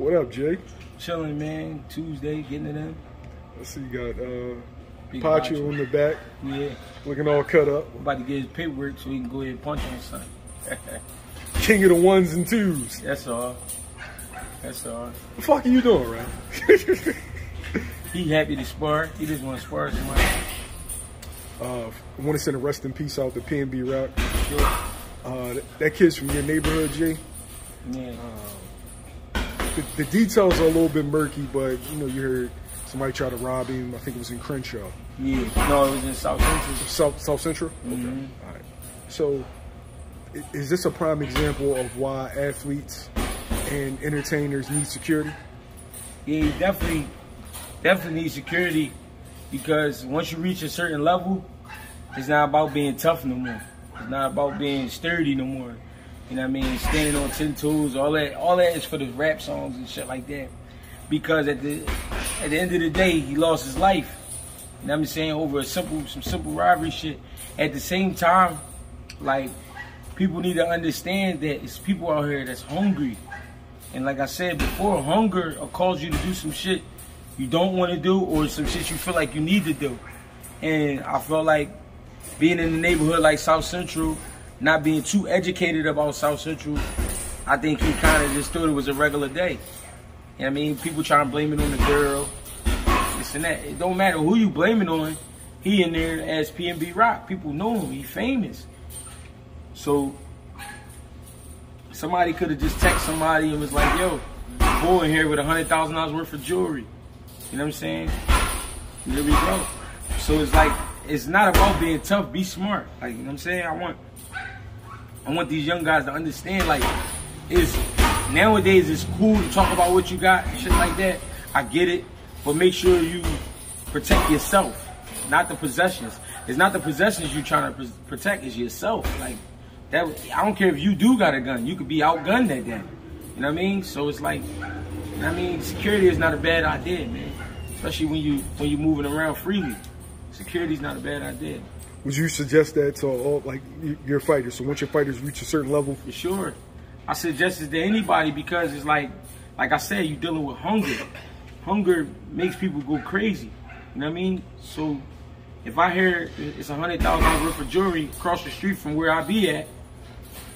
up, Jay? Chilling, man. Tuesday, getting it in. I see you got uh, Big Pacho on the back, Yeah. looking all cut up. I'm about to get his paperwork so he can go ahead and punch on something. King of the ones and twos. That's all. That's all. What the fuck are you doing, right? He happy to spar. He just want to spar somebody. uh, I want to send a rest in peace out to PNB Rock. Sure. Uh, that, that kid's from your neighborhood, Jay. Yeah. The, the details are a little bit murky, but you know, you heard somebody try to rob him. I think it was in Crenshaw, Yeah. No, it was in South Central. South South Central. Mhm. All right. So, is this a prime example of why athletes and entertainers need security? Yeah, you definitely, definitely need security because once you reach a certain level, it's not about being tough no more. It's not about being sturdy no more. You know what I mean? Standing on ten toes, all that, all that is for the rap songs and shit like that. Because at the at the end of the day, he lost his life. You know what I'm saying? Over a simple, some simple robbery shit. At the same time, like people need to understand that it's people out here that's hungry. And like I said before, hunger will cause you to do some shit you don't want to do or some shit you feel like you need to do. And I felt like being in the neighborhood like South Central, not being too educated about South Central, I think he kind of just thought it was a regular day. You know I mean? People trying to blame it on the girl, this and that. It don't matter who you blame it on. He in there as PNB Rock. People know him. He famous. So somebody could have just texted somebody and was like, yo, boy in here with a hundred thousand dollars worth of jewelry. You know what I'm saying? There we go. So it's like it's not about being tough, be smart. Like you know what I'm saying? I want I want these young guys to understand like it's nowadays it's cool to talk about what you got and shit like that. I get it. But make sure you protect yourself, not the possessions. It's not the possessions you're trying to pr- protect, it's yourself. Like that I don't care if you do got a gun. You could be outgunned that day. You know what I mean? So it's like I mean, security is not a bad idea, man. Especially when you when you're moving around freely. Security's not a bad idea. Would you suggest that to all like your fighters? So once your fighters reach a certain level, For sure. I suggest it to anybody because it's like, like I said, you're dealing with hunger. Hunger makes people go crazy. You know what I mean? So if I hear it's a hundred thousand worth of jewelry across the street from where I be at,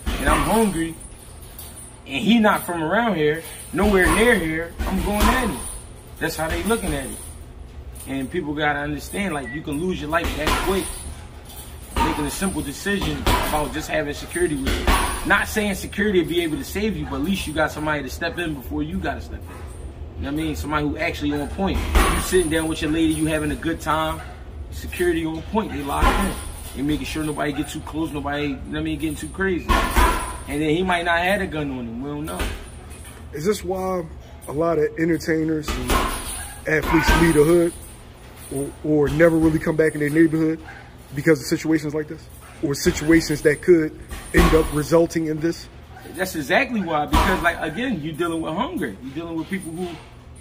and I'm hungry, and he not from around here, nowhere near here, I'm going at him. That's how they looking at it. And people gotta understand, like you can lose your life that quick making a simple decision about just having security with you. Not saying security will be able to save you, but at least you got somebody to step in before you got to step in. You know what I mean? Somebody who actually on point. You sitting down with your lady, you having a good time. Security on point. They locked in. They making sure nobody get too close, nobody, you know what I mean, getting too crazy. And then he might not have a gun on him. We don't know. is this why a lot of entertainers and athletes leave the hood or, or never really come back in their neighborhood because of situations like this? Or situations that could end up resulting in this? That's exactly why. Because like again, you're dealing with hunger. You're dealing with people who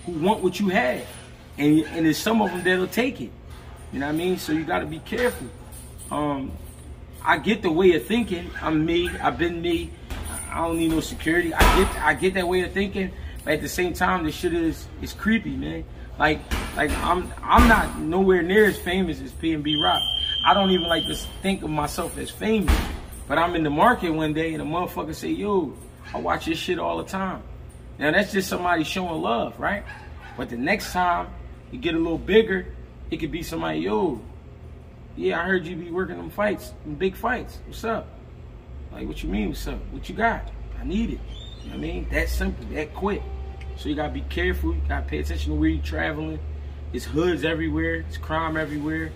who want what you have, and and there's some of them that'll take it. You know what I mean? So you got to be careful. Um, I get the way of thinking. I'm me. I've been me. I don't need no security. I get I get that way of thinking. But at the same time, this shit is is creepy, man. Like like I'm I'm not nowhere near as famous as P and B Rock. I don't even like to think of myself as famous. But I'm in the market one day and a motherfucker say, yo, I watch your shit all the time. Now that's just somebody showing love, right? But the next time you get a little bigger, it could be somebody, yo, yeah, I heard you be working them fights, them big fights. What's up? Like, what you mean, what's up? What you got? I need it. You know what I mean? That simple, that quick. So you gotta be careful. You gotta pay attention to where you're traveling. It's hoods everywhere. It's crime everywhere.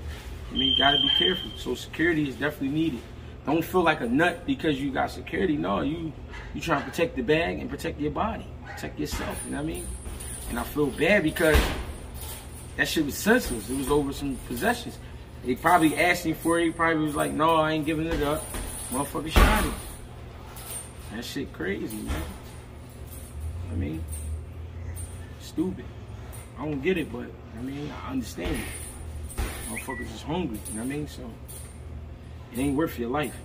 I mean, you gotta be careful. So security is definitely needed. Don't feel like a nut because you got security. No, you you trying to protect the bag and protect your body, protect yourself. You know what I mean? And I feel bad because that shit was senseless. It was over some possessions. They probably asked him for it. He probably was like, "No, I ain't giving it up." Motherfucker shot him. That shit crazy, man. I mean, stupid. I don't get it, but I mean, I understand it. Motherfuckers is hungry. You know what I mean? So it ain't worth your life.